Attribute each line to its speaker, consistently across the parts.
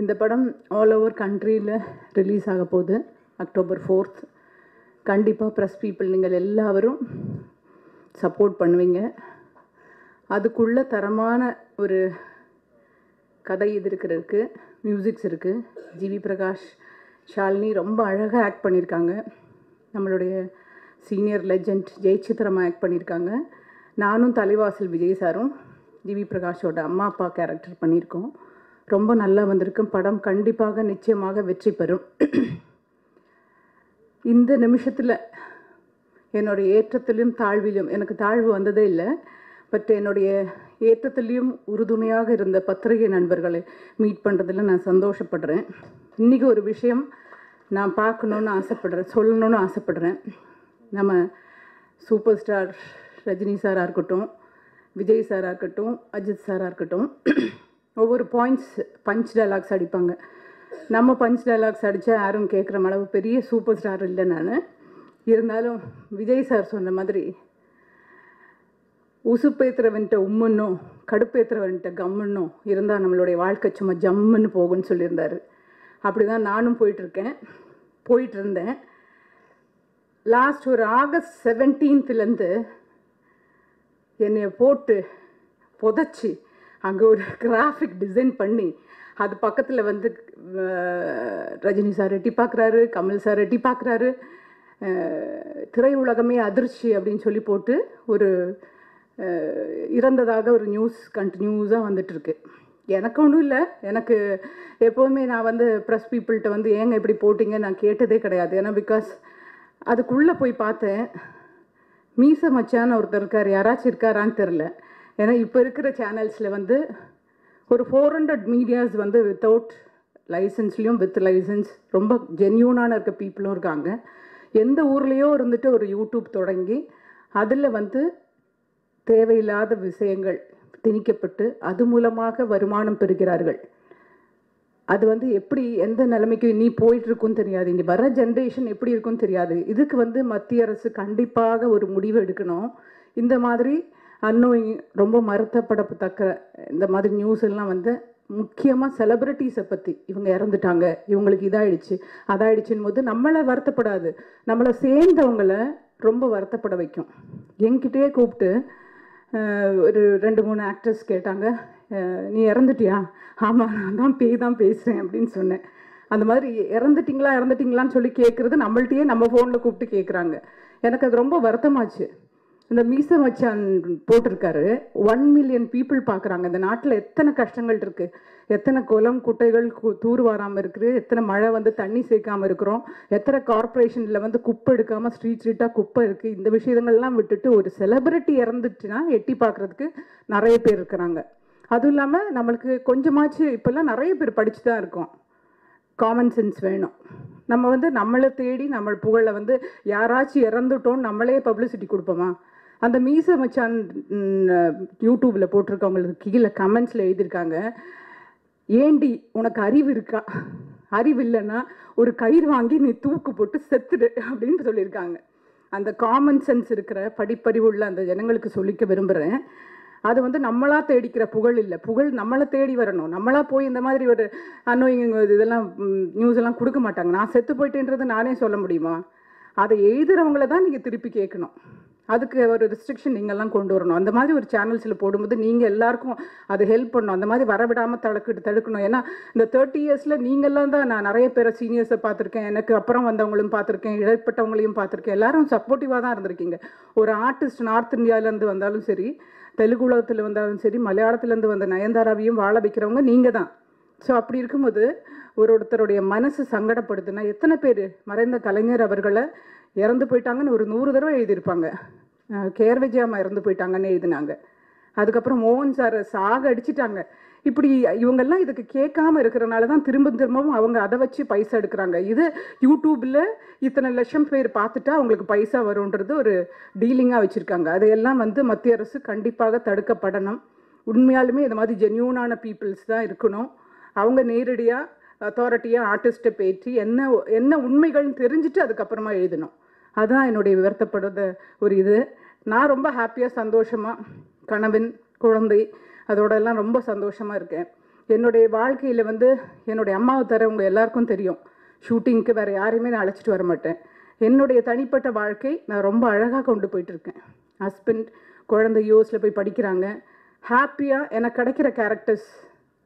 Speaker 1: இந்த படம் all over கண்ட்ரியில் ரிலீஸ் ஆக போகுது. அக்டோபர் ஃபோர்த் கண்டிப்பாக ப்ரெஸ் பீப்புள் நீங்கள் எல்லாரும் சப்போர்ட் பண்ணுவீங்க. அதுக்குள்ள தரமான ஒரு கதை இது இருக்கிறதுக்கு மியூசிக்ஸ் இருக்குது ஜிவி பிரகாஷ் ஷாலினி ரொம்ப அழகாக ஆக்ட் பண்ணியிருக்காங்க நம்மளுடைய சீனியர் லெஜண்ட் ஜெயசித்ரமா ஆக்ட் பண்ணியிருக்காங்க நானும் தலைவாசல் விஜய் சாரும் ஜிவி பிரகாஷோட அம்மா அப்பா கேரக்டர் பண்ணியிருக்கோம். ரொம்ப நல்லா வந்திருக்கும். படம் கண்டிப்பாக நிச்சயமாக வெற்றி பெறும். இந்த நிமிஷத்தில் என்னுடைய ஏற்றத்திலும் தாழ்விலும் எனக்கு தாழ்வு வந்ததே இல்லை பட் என்னுடைய ஏற்றத்திலையும் உறுதுணையாக இருந்த பத்திரிகை நண்பர்களை மீட் பண்ணுறதில் நான் சந்தோஷப்படுறேன். இன்றைக்கி ஒரு விஷயம் நான் பார்க்கணுன்னு ஆசைப்படுறேன் சொல்லணும்னு ஆசைப்படுறேன். நம்ம சூப்பர் ஸ்டார் ரஜினி சாராக இருக்கட்டும் விஜய் சாராக இருக்கட்டும் அஜித் சாராக இருக்கட்டும் ஒவ்வொரு பாயிண்ட்ஸ் பஞ்ச் டைலாக்ஸ் அடிப்பாங்க. நம்ம பஞ்ச் டைலாக்ஸ் அடித்தா யாரும் கேட்குற அளவு பெரிய சூப்பர் ஸ்டார் இல்லை நான். இருந்தாலும் விஜய் சார் சொன்ன மாதிரி உசுப்பேத்துறவன்ட்ட உம்முன்னும் கடுப்பேத்துறவன்ட்ட கம்முன்னும் இருந்தால் நம்மளுடைய வாழ்க்கை சும்மா ஜம்முன்னு போகும்னு சொல்லியிருந்தார். அப்படி தான் நானும் போயிட்டுருக்கேன். போயிட்டு இருந்தேன் லாஸ்ட் ஒரு ஆகஸ்ட் செவன்டீன்த்துலேருந்து என்னைய போட்டு புதைச்சி அங்கே ஒரு கிராஃபிக் டிசைன் பண்ணி அது பக்கத்தில் வந்து ரஜினி சார் எட்டி பார்க்குறாரு கமல் சார் எட்டி பார்க்குறாரு திரையுலகமே அதிர்ச்சி அப்படின்னு சொல்லி போட்டு ஒரு இறந்ததாக ஒரு நியூஸ் கண்டினியூஸாக வந்துட்டுருக்கு. எனக்கு ஒன்றும் இல்லை. எனக்கு எப்போவுமே நான் வந்து ப்ரெஸ் பீப்புள்கிட்ட வந்து ஏங்க இப்படி போட்டிங்க? நான் கேட்டதே கிடையாது. ஏன்னா பிகாஸ் அதுக்குள்ளே போய் பார்த்தேன் மீச மச்சான்னு ஒருத்தர் இருக்கார். யாராச்சும் இருக்காரான்னு தெரில ஏன்னா இப்போ இருக்கிற சேனல்ஸில் வந்து ஒரு ஃபோர் ஹண்ட்ரட் மீடியாஸ் வந்து வித்தவுட் லைசன்ஸ்லேயும் வித் லைசன்ஸ் ரொம்ப ஜென்யூனான இருக்க பீப்புளும் இருக்காங்க. எந்த ஊர்லேயோ இருந்துட்டு ஒரு யூடியூப் தொடங்கி அதில் வந்து தேவையில்லாத விஷயங்கள் திணிக்கப்பட்டு அது மூலமாக வருமானம் பெறுகிறார்கள். அது வந்து எப்படி எந்த நிலைமைக்கு நீ போயிட்டுருக்குன்னு தெரியாது. இனி வர ஜென்ரேஷன் எப்படி இருக்குன்னு தெரியாது. இதுக்கு வந்து மத்திய அரசு கண்டிப்பாக ஒரு முடிவு எடுக்கணும். இந்த மாதிரி அன்னோயிங் ரொம்ப மறுத்தப்படத்தக்க இந்த மாதிரி நியூஸ் எல்லாம் வந்து முக்கியமாக செலிப்ரிட்டிஸை பற்றி இவங்க இறந்துட்டாங்க. இவங்களுக்கு இதாயிடுச்சு. அதாயிடுச்சுன்னு போது நம்மளை வருத்தப்படாது. நம்மளை சேர்ந்தவங்களை ரொம்ப வருத்தப்பட வைக்கும். என்கிட்டயே கூப்பிட்டு ஒரு ரெண்டு மூணு ஆக்டர்ஸ் கேட்டாங்க. நீ இறந்துட்டியா? ஆமாம் நான் தான் பேய் தான் பேசுகிறேன் அப்படின்னு சொன்னேன். அந்த மாதிரி இறந்துட்டிங்களா? இறந்துட்டிங்களான்னு சொல்லி கேட்குறது நம்மள்ட்டையே நம்ம ஃபோனில் கூப்பிட்டு கேட்குறாங்க எனக்கு அது ரொம்ப வருத்தமாச்சு. இந்த மீச மச்சான் போட்டிருக்காரு. ஒன் மில்லியன் பீப்புள் பார்க்குறாங்க. இந்த நாட்டில் எத்தனை கஷ்டங்கள் இருக்குது எத்தனை குளம் குட்டைகள் கு- தூர் வாராமல் இருக்குது. எத்தனை மழை வந்து தண்ணி சேர்க்காமல் இருக்கிறோம். எத்தனை கார்ப்பரேஷனில் வந்து குப்பை எடுக்காமல் ஸ்ட்ரீட் ஸ்ட்ரீட்டாக குப்பை இருக்குது இந்த விஷயங்கள்லாம் விட்டுட்டு ஒரு செலிபிரிட்டி இறந்துச்சுன்னா எட்டி பார்க்குறதுக்கு நிறைய பேர் இருக்கிறாங்க. அதுவும் இல்லாமல் நம்மளுக்கு கொஞ்சமாச்சு இப்போல்லாம் நிறைய பேர் படித்து தான் இருக்கோம். காமன் சென்ஸ் வேணும். நம்ம வந்து நம்மளை தேடி நம்ம புகழை வந்து யாராச்சும் இறந்துட்டோம் நம்மளே பப்ளிசிட்டி கொடுப்போமா? அந்த மீச மச்சான் யூடியூப்பில் போட்டிருக்கவங்களுக்கு கீழே கமெண்ட்ஸில் எழுதியிருக்காங்க ஏண்டி உனக்கு அறிவு இருக்கா? அறிவு இல்லைன்னா ஒரு கயிறு வாங்கி நீ தூக்கு போட்டு செத்துடு அப்படின்னு சொல்லியிருக்காங்க. அந்த காமன் சென்ஸ் இருக்கிற படிப்பறிவு உள்ள அந்த ஜனங்களுக்கு சொல்லிக்க விரும்புகிறேன் அது வந்து நம்மளாக தேடிக்கிற புகழ் இல்லை. புகழ் நம்மளை தேடி வரணும். நம்மளாக போய் இந்த மாதிரி ஒரு அன்னோயிங் இதெல்லாம் நியூஸ் எல்லாம் கொடுக்க மாட்டாங்க. நான் செத்து போயிட்டேன்றது நானே சொல்ல முடியுமா? அதை எழுதுறவங்கள தான் நீங்கள் திருப்பி கேட்கணும். அதுக்கு ஒரு ரெஸ்ட்ரிக்ஷன் நீங்கள்லாம் கொண்டு வரணும். அந்த மாதிரி ஒரு சேனல்ஸில் போடும்போது நீங்கள் எல்லாருக்கும் அது ஹெல்ப் பண்ணணும் அந்த மாதிரி வரவிடாமல் தடுக்கிட்டு தடுக்கணும். ஏன்னா இந்த தேர்ட்டி இயர்ஸில் நீங்கள்லாம் தான் நான் நிறைய பேரை சீனியர்ஸை பார்த்துருக்கேன். எனக்கு அப்புறம் வந்தவங்களும் பார்த்துருக்கேன். இடைப்பட்டவங்களையும் பார்த்துருக்கேன். எல்லாரும் சப்போர்ட்டிவாக தான் இருந்திருக்கீங்க. ஒரு ஆர்டிஸ்ட் நார்த் இந்தியாவிலேருந்து வந்தாலும் சரி தெலுங்கு உலகத்தில் வந்தாலும் சரி மலையாளத்துலேருந்து வந்த நயன்தாராவையும் வாழ வைக்கிறவங்க நீங்கள் தான். ஸோ அப்படி இருக்கும்போது ஒரு ஒருத்தருடைய மனசு சங்கடப்படுதுன்னா எத்தனை பேர் மறைந்த கலைஞர் அவர்களை இறந்து போயிட்டாங்கன்னு ஒரு நூறு தடவை எழுதியிருப்பாங்க. கேர் கேஆர் விஜயம்மா இறந்து போயிட்டாங்கன்னு எழுதினாங்க. அதுக்கப்புறம் மோகன் சாரை சாக அடிச்சிட்டாங்க. இப்படி இவங்கெல்லாம் இதுக்கு கேட்காம இருக்கிறனால தான் திரும்ப திரும்பவும் அவங்க அதை வச்சு பைசா எடுக்கிறாங்க. இது யூடியூப்பில் இத்தனை லட்சம் பேர் பார்த்துட்டா அவங்களுக்கு பைசா வரும்ன்றது ஒரு டீலிங்காக வச்சுருக்காங்க. அதையெல்லாம் வந்து மத்திய அரசு கண்டிப்பாக தடுக்கப்படணும் உண்மையாலுமே இது மாதிரி ஜென்யூனான பீப்புள்ஸ் தான் இருக்கணும். அவங்க நேரடியாக அத்தாரிட்டியாக ஆர்டிஸ்ட்டை பேற்றி என்ன என்ன உண்மைகள்னு தெரிஞ்சுட்டு அதுக்கப்புறமா எழுதணும். அதுதான் என்னுடைய வருத்தப்படுற ஒரு இது. நான் ரொம்ப ஹாப்பியாக சந்தோஷமாக கணவன் குழந்தை அதோட எல்லாம் ரொம்ப சந்தோஷமாக இருக்கேன். என்னுடைய வாழ்க்கையில் வந்து என்னுடைய அம்மாவை தர உங்கள் எல்லாருக்கும் தெரியும். ஷூட்டிங்க்கு வேறு யாரையுமே நான் அழைச்சிட்டு வர மாட்டேன். என்னுடைய தனிப்பட்ட வாழ்க்கை நான் ரொம்ப அழகாக கொண்டு போயிட்டுருக்கேன் ஹஸ்பண்ட் குழந்தை யூஎஸில் போய் படிக்கிறாங்க. ஹாப்பியாக எனக்கு கிடைக்கிற கேரக்டர்ஸ்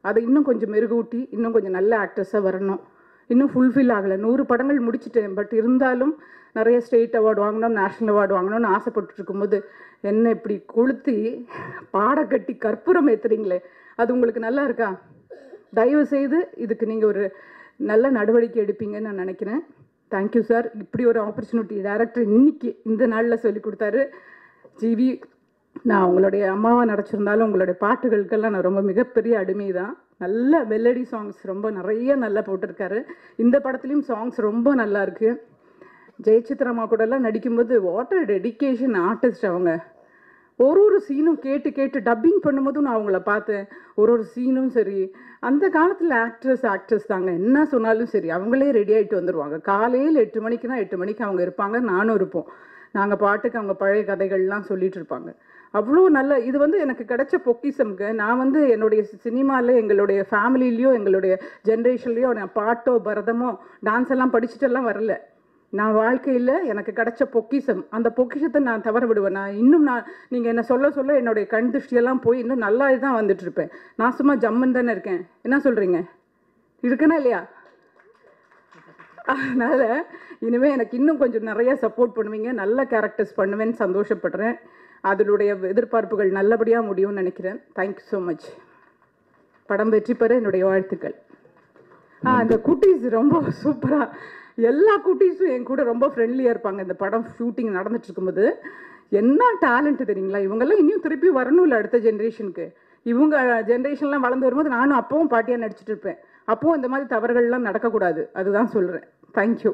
Speaker 1: அதை இன்னும் கொஞ்சம் மெருகூட்டி இன்னும் கொஞ்சம் நல்ல ஆக்டர்ஸாக வரணும். இன்னும் ஃபுல்ஃபில் ஆகலை. நூறு படங்கள் முடிச்சிட்டேன். பட் இருந்தாலும் நிறைய ஸ்டேட் அவார்டு வாங்கணும் நேஷ்னல் அவார்டு வாங்கணும்னு ஆசைப்பட்டு இருக்கும்போது என்ன இப்படி கொளுத்தி பாட கட்டி கற்பூரம் ஏற்றுறீங்களே அது உங்களுக்கு நல்லா இருக்கா? தயவு செய்து இதுக்கு நீங்கள் ஒரு நல்ல நடவடிக்கை எடுப்பீங்கன்னு நான் நினைக்கிறேன். தேங்க்யூ சார் இப்படி ஒரு ஆப்பர்ச்சுனிட்டி டேரக்டர் இன்னைக்கு இந்த நாளில் சொல்லி கொடுத்தாரு. ஜிவி நான் உங்களுடைய அம்மாவை நடிச்சிருந்தாலும் உங்களுடைய பாட்டுகளுக்கெல்லாம் நான் ரொம்ப மிகப்பெரிய அடிமை தான் நல்ல மெலடி சாங்ஸ் ரொம்ப நிறைய நல்லா போட்டிருக்காரு. இந்த படத்துலையும் சாங்ஸ் ரொம்ப நல்லா இருக்கு. ஜெயசித்ராமா கூடலாம் நடிக்கும்போது வாட்டர் டெடிகேஷன் ஆர்டிஸ்ட் அவங்க. ஒரு ஒரு சீனும் கேட்டு கேட்டு டப்பிங் பண்ணும்போதும் நான் அவங்கள பார்த்தேன். ஒரு ஒரு சீனும் சரி. அந்த காலத்தில் ஆக்ட்ரஸ் ஆக்ட்ரஸ் தாங்க. என்ன சொன்னாலும் சரி அவங்களே ரெடி ஆகிட்டு வந்துடுவாங்க காலையில் எட்டு மணிக்குனா எட்டு மணிக்கு அவங்க இருப்பாங்க. நானும் இருப்போம். நாங்கள் பாட்டுக்கு அவங்க பழைய கதைகள்லாம் சொல்லிகிட்டு இருப்பாங்க. அவ்வளோ நல்ல இது வந்து எனக்கு கிடைச்ச பொக்கிசம்க்கு நான் வந்து என்னுடைய சினிமாவில் எங்களுடைய ஃபேமிலிலேயோ எங்களுடைய ஜென்ரேஷன்லேயோ நான் பாட்டோ பரதமோ டான்ஸ் எல்லாம் படிச்சுட்டெல்லாம் வரல. நான் வாழ்க்கையில் எனக்கு கிடைச்ச பொக்கிஷம். அந்த பொக்கிஷத்தை நான் தவற விடுவேன். நான் இன்னும் நான் நீங்கள் என்ன சொல்ல சொல்ல என்னுடைய கண் திருஷ்டியெல்லாம் போய் இன்னும் நல்லா தான் வந்துட்டுருப்பேன் நான் சும்மா ஜம்முன்னு தானே இருக்கேன். என்ன சொல்கிறீங்க இருக்குன்னா இல்லையா? அதனால் இனிமேல் எனக்கு இன்னும் கொஞ்சம் நிறைய சப்போர்ட் பண்ணுவீங்க. நல்ல கேரக்டர்ஸ் பண்ணுவேன்னு சந்தோஷப்படுறேன். அதனுடைய எதிர்பார்ப்புகள் நல்லபடியாக முடியும்னு நினைக்கிறேன். தேங்க்யூ ஸோ மச் படம் வெற்றி பெற என்னுடைய வாழ்த்துக்கள். ஆ அந்த குட்டீஸ் ரொம்ப சூப்பராக எல்லா குட்டீஸும் என் கூட ரொம்ப ஃப்ரெண்ட்லியாக இருப்பாங்க. இந்த படம் ஷூட்டிங் நடந்துட்டு இருக்கும்போது. என்ன டேலண்ட் தெரியுங்களா? இவங்கெல்லாம் இன்னும் திருப்பி வரணும் இல்லை அடுத்த ஜென்ரேஷனுக்கு இவங்க ஜென்ரேஷன்லாம் வளர்ந்து வரும்போது நானும் அப்பவும் பாட்டியாக நடிச்சிட்டு இருப்பேன். அப்போது இந்த மாதிரி தவறுகள்லாம் நடக்கக்கூடாது. அதுதான் சொல்கிறேன் தேங்க்யூ